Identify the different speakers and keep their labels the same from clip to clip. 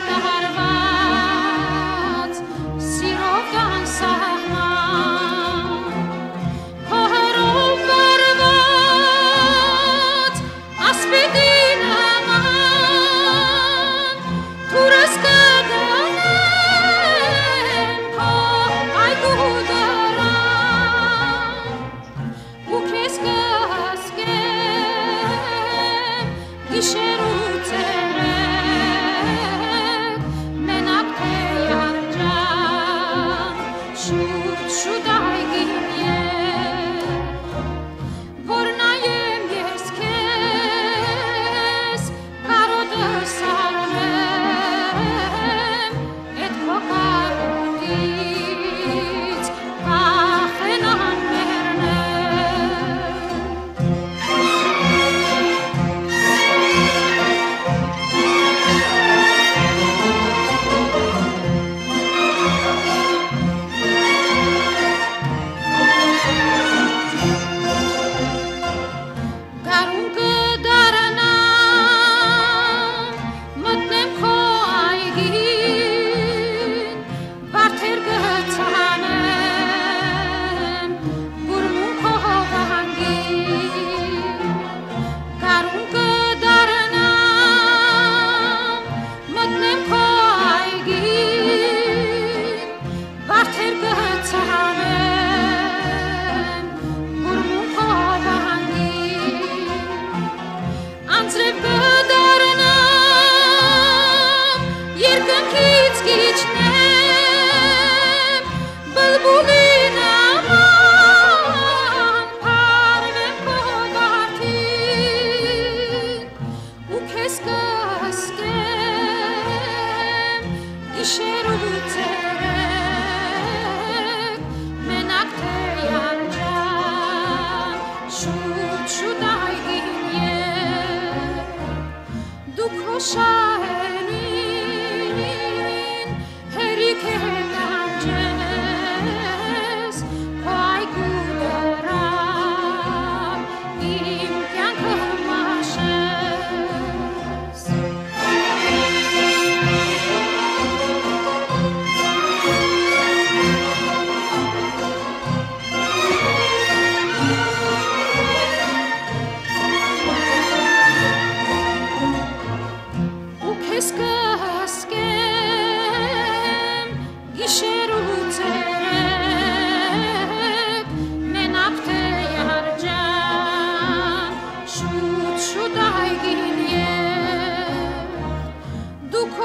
Speaker 1: सकता है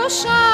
Speaker 1: meu chão.